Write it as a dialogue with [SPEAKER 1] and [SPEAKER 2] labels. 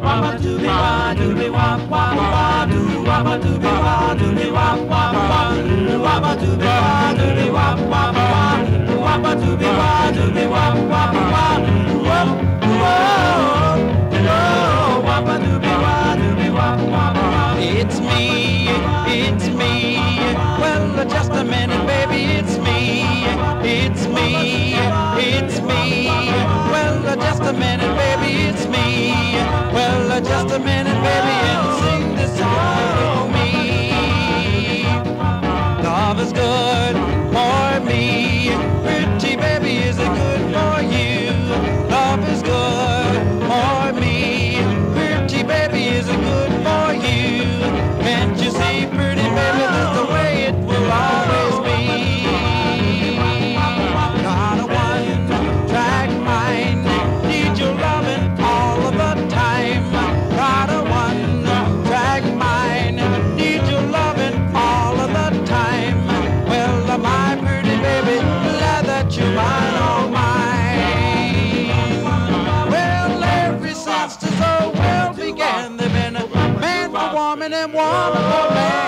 [SPEAKER 1] Wah wah wah wah doo wah wah wah dooby wah wah wah dooby wah wah wah wah wah
[SPEAKER 2] It's me, it's me. Well, just a minute, baby, it's me. It's me, it's me. Well, just a minute. Minute, been man